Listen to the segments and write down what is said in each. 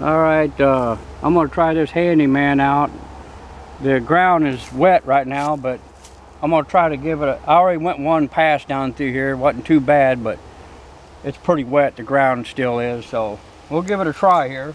All right, uh, I'm gonna try this handyman out. The ground is wet right now, but I'm gonna try to give it a, I already went one pass down through here. Wasn't too bad, but it's pretty wet. The ground still is, so we'll give it a try here.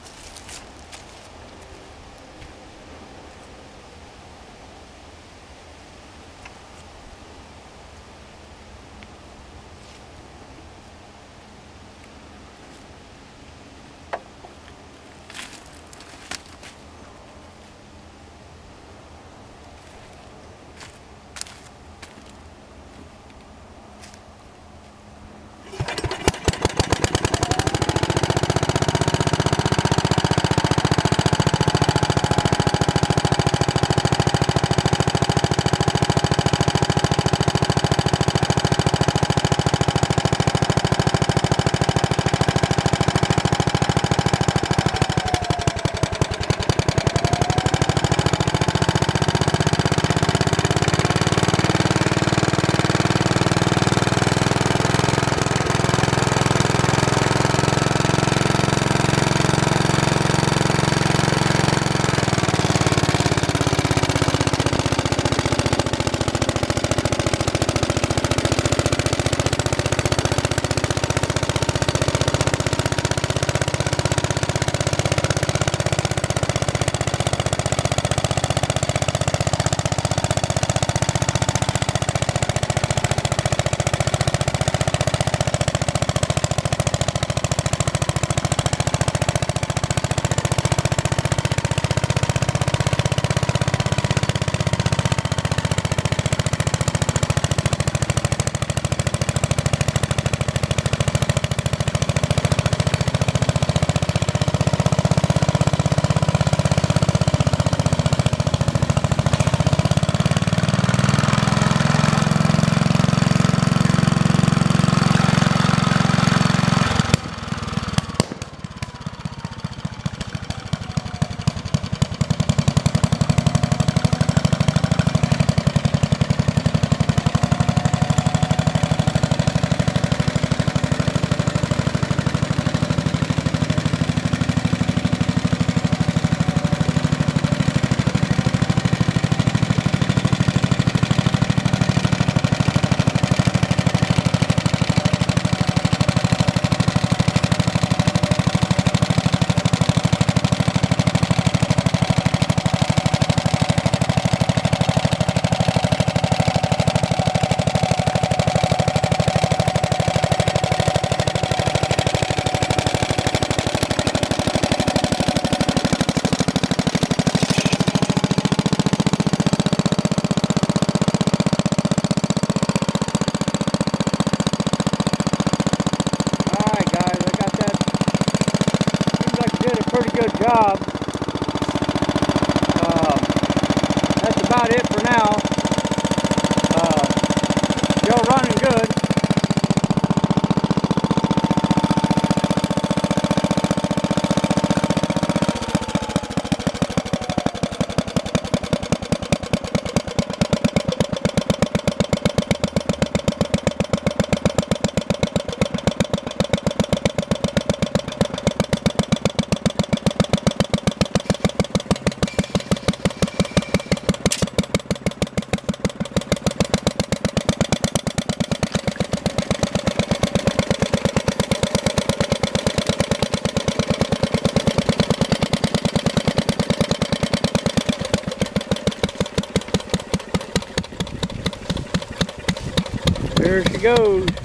There she goes.